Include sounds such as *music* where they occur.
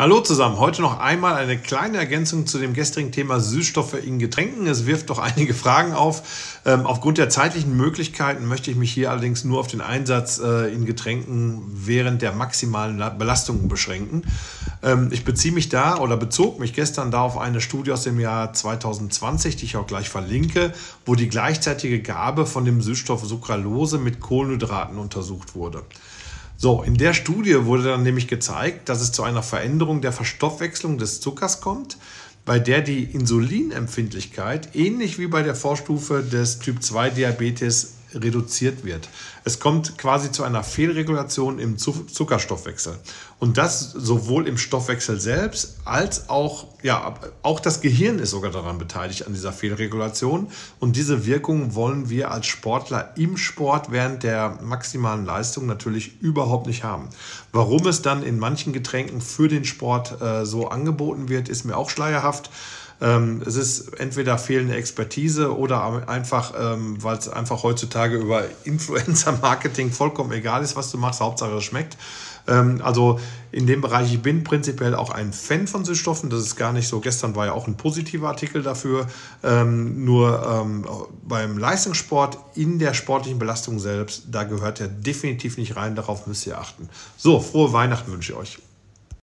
Hallo zusammen, heute noch einmal eine kleine Ergänzung zu dem gestrigen Thema Süßstoffe in Getränken. Es wirft doch *laughs* einige Fragen auf. Ähm, aufgrund der zeitlichen Möglichkeiten möchte ich mich hier allerdings nur auf den Einsatz äh, in Getränken während der maximalen Belastungen beschränken. Ähm, ich beziehe mich da oder bezog mich gestern da auf eine Studie aus dem Jahr 2020, die ich auch gleich verlinke, wo die gleichzeitige Gabe von dem Süßstoff Sucralose mit Kohlenhydraten untersucht wurde. So, in der Studie wurde dann nämlich gezeigt, dass es zu einer Veränderung der Verstoffwechslung des Zuckers kommt, bei der die Insulinempfindlichkeit ähnlich wie bei der Vorstufe des Typ 2 Diabetes reduziert wird. Es kommt quasi zu einer Fehlregulation im Zuckerstoffwechsel. Und das sowohl im Stoffwechsel selbst als auch, ja, auch das Gehirn ist sogar daran beteiligt an dieser Fehlregulation. Und diese Wirkung wollen wir als Sportler im Sport während der maximalen Leistung natürlich überhaupt nicht haben. Warum es dann in manchen Getränken für den Sport äh, so angeboten wird, ist mir auch schleierhaft. Ähm, es ist entweder fehlende Expertise oder einfach, ähm, weil es einfach heutzutage über Influencer-Marketing vollkommen egal ist, was du machst, Hauptsache es schmeckt. Ähm, also in dem Bereich, ich bin prinzipiell auch ein Fan von Süßstoffen. Das ist gar nicht so. Gestern war ja auch ein positiver Artikel dafür. Ähm, nur ähm, beim Leistungssport in der sportlichen Belastung selbst, da gehört er definitiv nicht rein. Darauf müsst ihr achten. So, frohe Weihnachten wünsche ich euch.